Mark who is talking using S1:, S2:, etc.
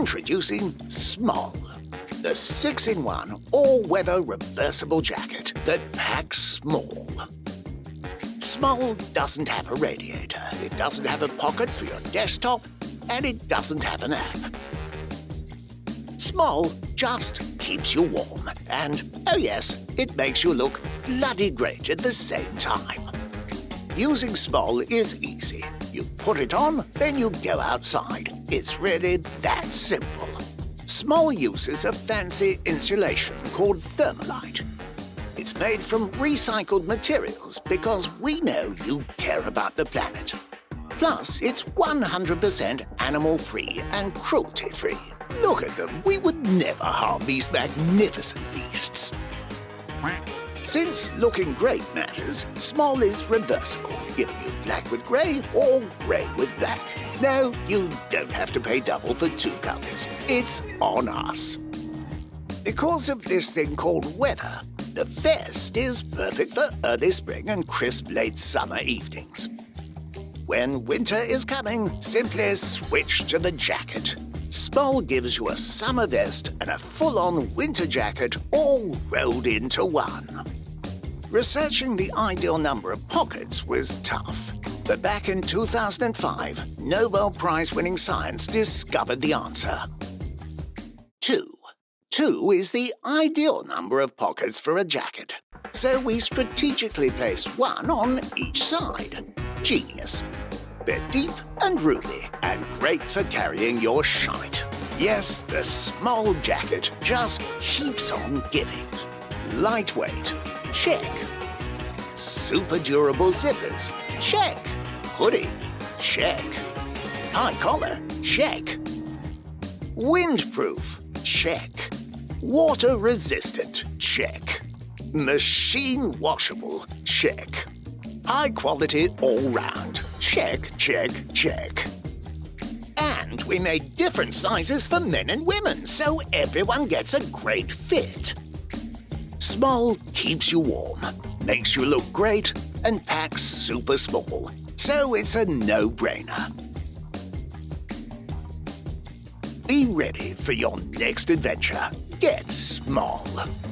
S1: Introducing SMOL, the 6-in-1 all-weather reversible jacket that packs small. SMOL doesn't have a radiator, it doesn't have a pocket for your desktop, and it doesn't have an app. SMOL just keeps you warm, and oh yes, it makes you look bloody great at the same time. Using SMOL is easy. You put it on, then you go outside. It's really that simple. SMOL uses of fancy insulation called Thermalite. It's made from recycled materials because we know you care about the planet. Plus, it's 100% animal-free and cruelty-free. Look at them. We would never harm these magnificent beasts. Since looking great matters, SMOL is reversible, giving you black with grey or grey with black. No, you don't have to pay double for two colours. It's on us. Because of this thing called weather, the vest is perfect for early spring and crisp late summer evenings. When winter is coming, simply switch to the jacket. SMOL gives you a summer vest and a full-on winter jacket all rolled into one. Researching the ideal number of pockets was tough. But back in 2005, Nobel Prize-winning science discovered the answer. Two. Two is the ideal number of pockets for a jacket. So we strategically placed one on each side. Genius. They're deep and roomy and great for carrying your shite. Yes, the SMOL jacket just keeps on giving. Lightweight. Check. Super durable zippers. Check. Hoodie. Check. High collar. Check. Windproof. Check. Water resistant. Check. Machine washable. Check. High quality all round. Check, check, check. And we made different sizes for men and women so everyone gets a great fit. SMOL keeps you warm, makes you look great, and packs super small. So it's a no-brainer. Be ready for your next adventure. Get SMOL.